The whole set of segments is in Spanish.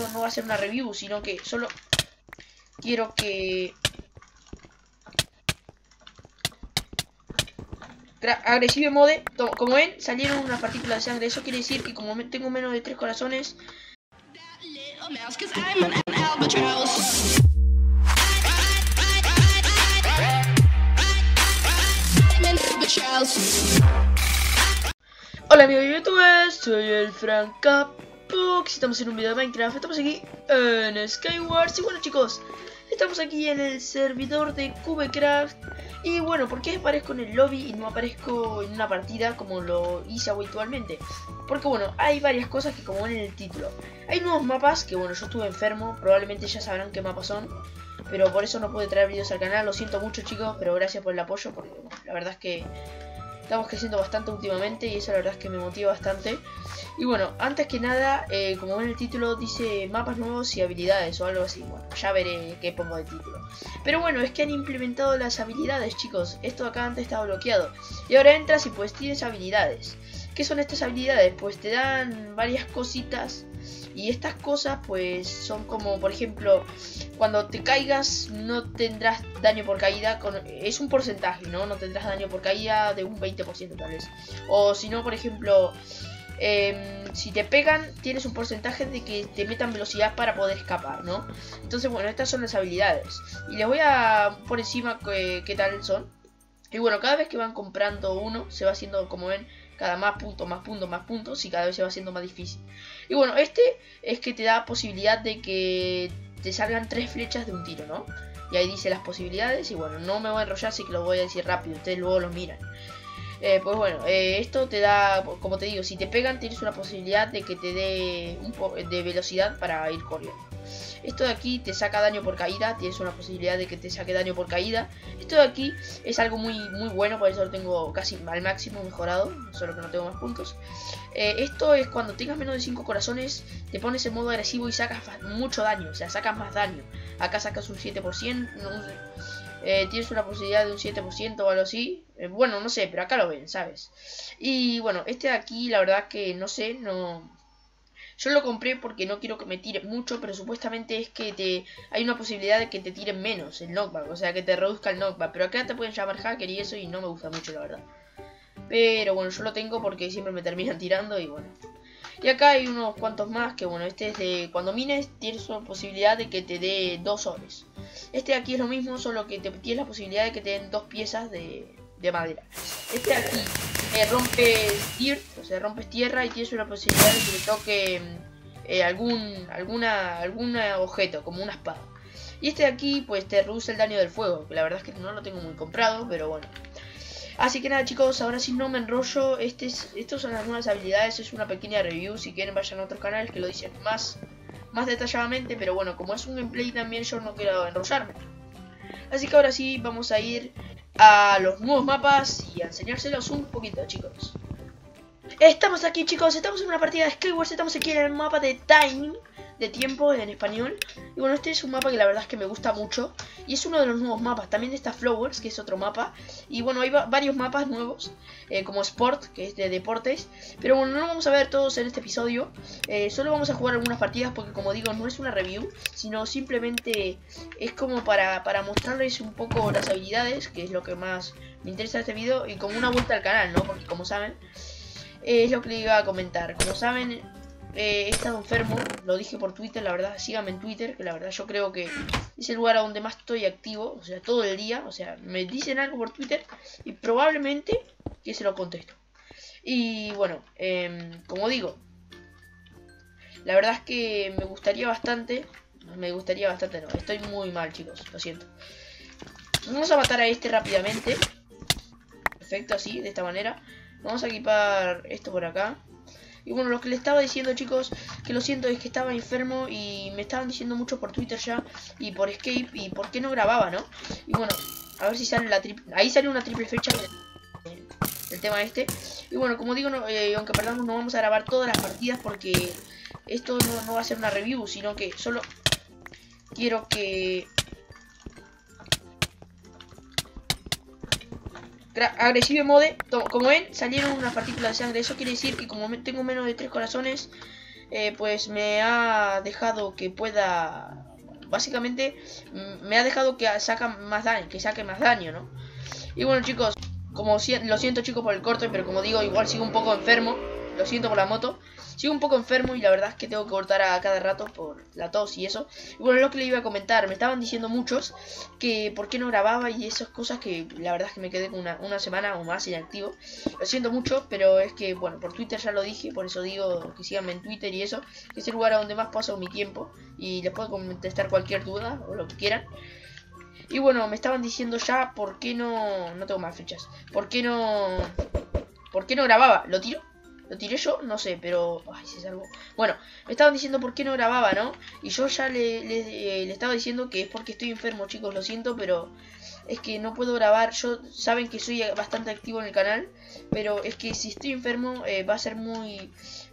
no, no va a ser una review, sino que solo quiero que... Agresivo mode, como ven, salieron unas partículas de sangre. Eso quiere decir que como tengo menos de tres corazones... Hola amigos de YouTube, soy el Frank Estamos en un video de Minecraft, estamos aquí en Skywars. Y bueno chicos, estamos aquí en el servidor de Cubecraft. Y bueno, ¿por qué aparezco en el lobby y no aparezco en una partida como lo hice habitualmente? Porque bueno, hay varias cosas que como ven en el título. Hay nuevos mapas que bueno, yo estuve enfermo, probablemente ya sabrán qué mapas son pero por eso no pude traer vídeos al canal, lo siento mucho chicos, pero gracias por el apoyo, porque la verdad es que estamos creciendo bastante últimamente y eso la verdad es que me motiva bastante. Y bueno, antes que nada, eh, como ven el título dice mapas nuevos y habilidades o algo así. Bueno, ya veré qué pongo de título. Pero bueno, es que han implementado las habilidades, chicos. Esto acá antes estaba bloqueado. Y ahora entras y pues tienes habilidades. ¿Qué son estas habilidades? Pues te dan varias cositas y estas cosas pues son como por ejemplo cuando te caigas no tendrás daño por caída, con, es un porcentaje, ¿no? No tendrás daño por caída de un 20% tal vez. O si no, por ejemplo, em, si te pegan tienes un porcentaje de que te metan velocidad para poder escapar, ¿no? Entonces bueno, estas son las habilidades. Y les voy a por encima qué, qué tal son. Y bueno, cada vez que van comprando uno, se va haciendo, como ven, cada más puntos, más puntos, más puntos y cada vez se va haciendo más difícil. Y bueno, este es que te da posibilidad de que te salgan tres flechas de un tiro, ¿no? Y ahí dice las posibilidades y bueno, no me voy a enrollar, así que lo voy a decir rápido, ustedes luego lo miran. Eh, pues bueno, eh, esto te da, como te digo, si te pegan tienes una posibilidad de que te dé un poco de velocidad para ir corriendo. Esto de aquí te saca daño por caída, tienes una posibilidad de que te saque daño por caída. Esto de aquí es algo muy, muy bueno, por eso lo tengo casi al máximo mejorado, solo que no tengo más puntos. Eh, esto es cuando tengas menos de 5 corazones, te pones en modo agresivo y sacas mucho daño, o sea, sacas más daño. Acá sacas un 7%, no, eh, tienes una posibilidad de un 7% o algo así. Eh, bueno, no sé, pero acá lo ven, ¿sabes? Y bueno, este de aquí, la verdad que no sé, no yo lo compré porque no quiero que me tire mucho, pero supuestamente es que te hay una posibilidad de que te tiren menos el knockback, o sea, que te reduzca el knockback. Pero acá te pueden llamar hacker y eso y no me gusta mucho, la verdad. Pero bueno, yo lo tengo porque siempre me terminan tirando y bueno. Y acá hay unos cuantos más que bueno, este es de cuando mines tienes la posibilidad de que te dé dos soles. Este de aquí es lo mismo, solo que te tienes la posibilidad de que te den dos piezas de, de madera. Este de aquí dirt, o sea, rompes tierra y tienes una posibilidad de que le toque eh, algún alguna algún objeto, como una espada. Y este de aquí, pues te reduce el daño del fuego, la verdad es que no lo tengo muy comprado, pero bueno. Así que nada chicos, ahora si no me enrollo, este es, estos son algunas habilidades, es una pequeña review, si quieren vayan a otros canales que lo dicen más, más detalladamente, pero bueno, como es un gameplay también yo no quiero enrollarme. Así que ahora sí, vamos a ir a los nuevos mapas y a enseñárselos un poquito, chicos. Estamos aquí, chicos, estamos en una partida de Skywars, estamos aquí en el mapa de Time, de tiempo en español. Y bueno, este es un mapa que la verdad es que me gusta mucho. Y es uno de los nuevos mapas. También está Flowers, que es otro mapa. Y bueno, hay varios mapas nuevos, eh, como Sport, que es de deportes. Pero bueno, no vamos a ver todos en este episodio. Eh, solo vamos a jugar algunas partidas porque como digo, no es una review, sino simplemente es como para, para mostrarles un poco las habilidades, que es lo que más me interesa de este video. Y como una vuelta al canal, ¿no? Porque como saben... Es lo que le iba a comentar. Como saben, eh, he estado enfermo, lo dije por Twitter, la verdad, síganme en Twitter, que la verdad yo creo que es el lugar a donde más estoy activo, o sea, todo el día, o sea, me dicen algo por Twitter y probablemente que se lo contesto. Y bueno, em, como digo, la verdad es que me gustaría bastante, me gustaría bastante, no, estoy muy mal chicos, lo siento. Vamos a matar a este rápidamente, perfecto, así, de esta manera. Vamos a equipar esto por acá. Y bueno, lo que le estaba diciendo chicos, que lo siento, es que estaba enfermo y me estaban diciendo mucho por Twitter ya y por Escape y por qué no grababa, ¿no? Y bueno, a ver si sale la triple... Ahí salió una triple fecha del tema este. Y bueno, como digo, eh, aunque perdamos, no vamos a grabar todas las partidas porque esto no, no va a ser una review, sino que solo quiero que agresivo mode, como ven, salieron unas partículas de sangre. Eso quiere decir que como tengo menos de tres corazones, eh, pues me ha dejado que pueda... Básicamente mm, me ha dejado que saca más daño, que saque más daño, ¿no? Y bueno chicos, como lo siento chicos por el corte, pero como digo, igual sigo un poco enfermo. Lo siento por la moto. Sigo un poco enfermo y la verdad es que tengo que cortar a cada rato por la tos y eso. Y bueno, lo que le iba a comentar, me estaban diciendo muchos que por qué no grababa y esas cosas que la verdad es que me quedé con una, una semana o más inactivo. Lo siento mucho, pero es que, bueno, por Twitter ya lo dije, por eso digo que síganme en Twitter y eso. Que es el lugar donde más paso mi tiempo y les puedo contestar cualquier duda o lo que quieran. Y bueno, me estaban diciendo ya por qué no... No tengo más fechas. ¿Por qué no... ¿Por qué no grababa? ¿Lo tiro? ¿Lo tiré yo? No sé, pero... Ay, se salvó. Bueno, me estaban diciendo por qué no grababa, ¿no? Y yo ya le, le, estaba diciendo que es porque estoy enfermo, chicos, lo siento, pero... Es que no puedo grabar, yo saben que soy bastante activo en el canal, pero es que si estoy enfermo eh, va a ser muy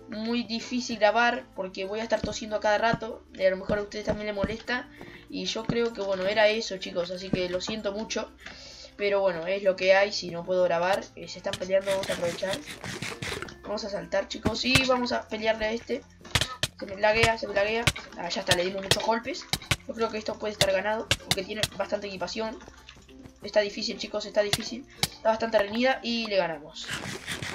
muy difícil grabar porque voy a estar tosiendo a cada rato, y a lo mejor a ustedes también les molesta y yo creo que bueno, era eso chicos, así que lo siento mucho, pero bueno, es lo que hay, si no puedo grabar, eh, se están peleando, vamos a aprovechar. Vamos a saltar, chicos. Y vamos a pelearle a este. Se me laguea, se me laguea. Ah, ya está, le dimos muchos golpes. Yo creo que esto puede estar ganado. Porque tiene bastante equipación. Está difícil, chicos, está difícil. Está bastante reñida y le ganamos.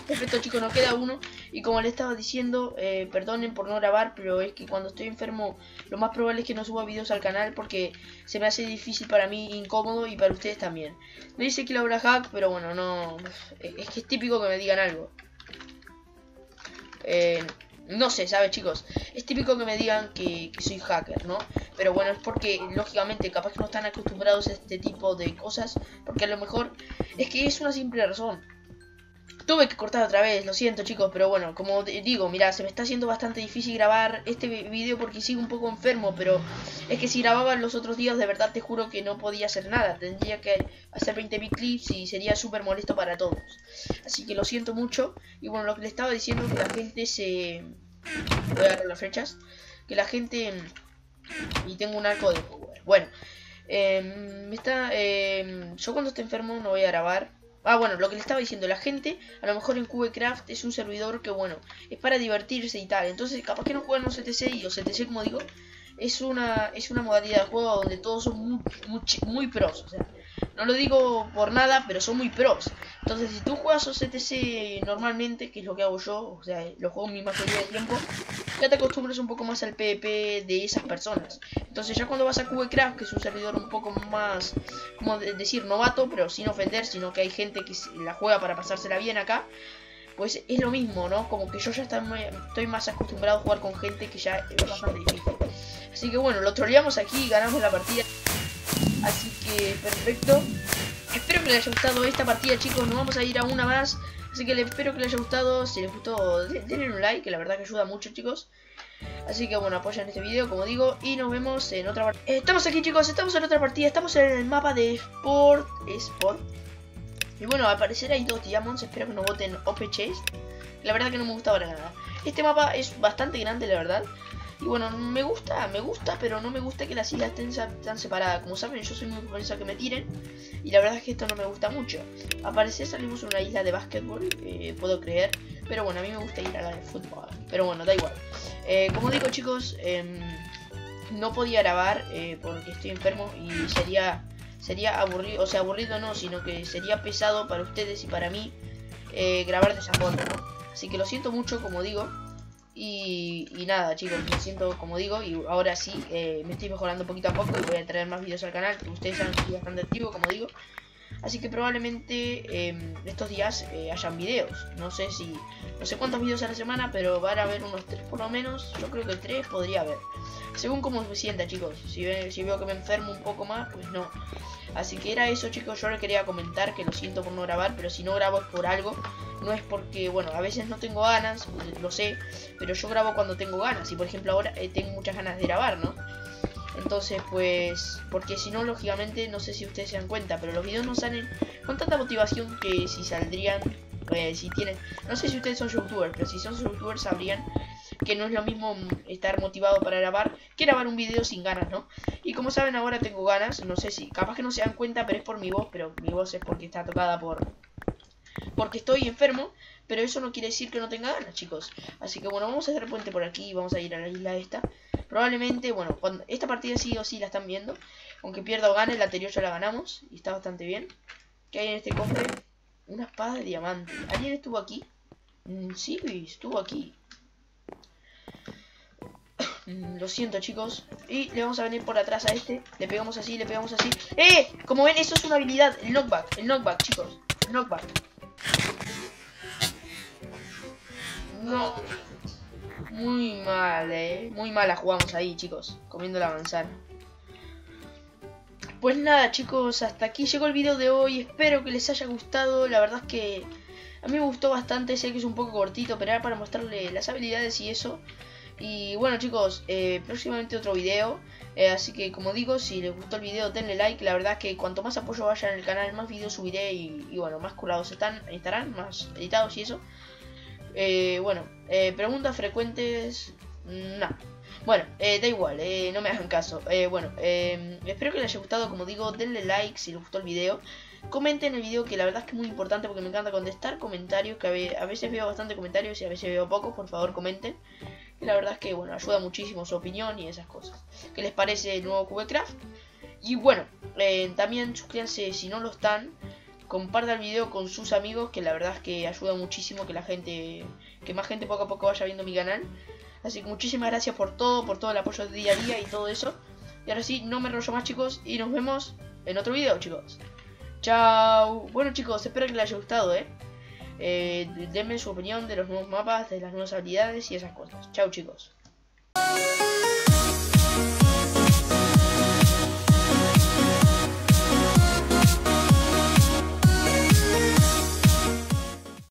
Perfecto, chicos, nos queda uno. Y como le estaba diciendo, eh, perdonen por no grabar, pero es que cuando estoy enfermo, lo más probable es que no suba videos al canal porque se me hace difícil para mí, incómodo y para ustedes también. Me dice que Laura hack, pero bueno, no. Es que es típico que me digan algo. Eh, no sé, ¿sabes, chicos? Es típico que me digan que, soy hacker, ¿no? Pero bueno, es porque, lógicamente, capaz que no están acostumbrados a este tipo de cosas. Porque a lo mejor es que es una simple razón. Tuve que cortar otra vez, lo siento chicos, pero bueno, como digo, mira, se me está haciendo bastante difícil grabar este video porque sigo un poco enfermo, pero es que si grababa los otros días, de verdad te juro que no podía hacer nada, tendría que hacer 20.000 clips y sería súper molesto para todos. Así que lo siento mucho, y bueno, lo que le estaba diciendo que la gente se... Voy a agarrar las flechas, que la gente... Y tengo un arco de... Bueno, eh, está... Eh, yo cuando esté enfermo no voy a grabar Ah, bueno, lo que le estaba diciendo, la gente, a lo mejor en Cubecraft es un servidor que, bueno, es para divertirse y tal. Entonces, capaz que no juegan los CTC y los CTC, como digo, es una, es una modalidad de juego donde todos son muy, muy, pros. O sea, no lo digo por nada, pero son muy pros. Entonces, si tú juegas OCTC normalmente, que es lo que hago yo, o sea, lo juego mi mayoría de tiempo, ya te acostumbras un poco más al PvP de esas personas. Entonces, ya cuando vas a Cubecraft, que es un servidor un poco más, como decir, novato, pero sin ofender, sino que hay gente que la juega para pasársela bien acá, pues es lo mismo, ¿no? Como que yo ya estoy más acostumbrado a jugar con gente que ya es bastante difícil. Así que bueno, lo troleamos aquí ganamos la partida. Que perfecto. Espero que les haya gustado esta partida, chicos. Nos vamos a ir a una más. Así que espero que les haya gustado. Si les gustó, denle un like, que la verdad que ayuda mucho, chicos. Así que bueno, apoyan este video, como digo, y nos vemos en otra partida. Eh, estamos aquí, chicos, estamos en otra partida. Estamos en el mapa de Sport. Sport. Y bueno, al parecer hay dos diamonds. Espero que no voten OP Chase. La verdad que no me gusta para nada. Este mapa es bastante grande, la verdad. Y bueno, me gusta, me gusta, pero no me gusta que las islas estén tan separadas. Como saben, yo soy muy propenso a que me tiren. Y la verdad es que esto no me gusta mucho. Aparece salimos en una isla de básquetbol, eh, puedo creer. Pero bueno, a mí me gusta ir a la de fútbol. Pero bueno, da igual. Eh, como digo, chicos, em, no podía grabar eh, porque estoy enfermo y sería sería aburrido, o sea, aburrido no, sino que sería pesado para ustedes y para mí grabar de esa forma, Así que lo siento mucho, como digo. Y, nada chicos, me siento como digo y ahora sí eh, me estoy mejorando poquito a poco y voy a traer más vídeos al canal, ustedes han sido bastante activos como digo Así que probablemente em, estos días eh, hayan videos, no sé si, no sé cuántos videos a la semana, pero van a haber unos tres por lo menos, yo creo que tres podría haber. Según como me sienta chicos, si, si veo que me enfermo un poco más, pues no. Así que era eso chicos, yo le quería comentar que lo siento por no grabar, pero si no grabo es por algo. No es porque, bueno, a veces no tengo ganas, lo sé, pero yo grabo cuando tengo ganas. Y por ejemplo ahora eh, tengo muchas ganas de grabar, ¿no? Entonces, pues, porque si no, lógicamente, no sé si ustedes se dan cuenta, pero los videos no salen con tanta motivación que si saldrían, eh, si tienen, no sé si ustedes son youtubers, pero si son youtubers sabrían que no es lo mismo estar motivado para grabar que grabar un video sin ganas, ¿no? Y como saben, ahora tengo ganas, no sé si, capaz que no se dan cuenta, pero es por mi voz, pero mi voz es porque está tocada por porque estoy enfermo, pero eso no quiere decir que no tenga ganas, chicos. Así que bueno, vamos a hacer puente por aquí y vamos a ir a la isla esta. Probablemente, bueno, esta partida sí o sí la están viendo, aunque pierda o gane, la anterior ya la ganamos y está bastante bien. ¿Qué hay en este cofre? Una espada de diamante. ¿Alguien estuvo aquí? Mm, sí, estuvo aquí. Mm, lo siento, chicos. Y le vamos a venir por atrás a este. Le pegamos así, le pegamos así. ¡Eh! Como ven, eso es una habilidad. El knockback. El knockback, chicos. El knockback. No. Muy mal, eh. Muy mala jugamos ahí, chicos. Comiendo la manzana. Pues nada, chicos. Hasta aquí llegó el video de hoy. Espero que les haya gustado. La verdad es que a mí me gustó bastante. Sé que es un poco cortito, pero era para mostrarle las habilidades y eso. Y bueno chicos, eh, próximamente otro video. Eh, así que como digo, si les gustó el video denle like. La verdad es que cuanto más apoyo vaya en el canal, más videos subiré y, bueno, más curados están, estarán, más editados y eso. Eh, bueno, preguntas frecuentes... No. Bueno, da igual, no me hagan caso. bueno, espero que les haya gustado, como digo, denle like si les gustó el video. Comenten el video que la verdad es que es muy importante porque me encanta contestar comentarios, que a veces veo bastante comentarios y a veces veo pocos, por favor comenten. La verdad es que, bueno, ayuda muchísimo su opinión y esas cosas. ¿Qué les parece el nuevo Cubecraft? Y bueno, eh, también suscríbanse si no lo están. Compartan el video con sus amigos, que la verdad es que ayuda muchísimo que la gente, que más gente poco a poco vaya viendo mi canal. Así que muchísimas gracias por todo, por todo el apoyo de día a día y todo eso. Y ahora sí, no me enrollo más chicos y nos vemos en otro video chicos. Chao. Bueno chicos, espero que les haya gustado, ¿eh? Eh, denme su opinión de los nuevos mapas, de las nuevas habilidades y esas cosas. Chao chicos.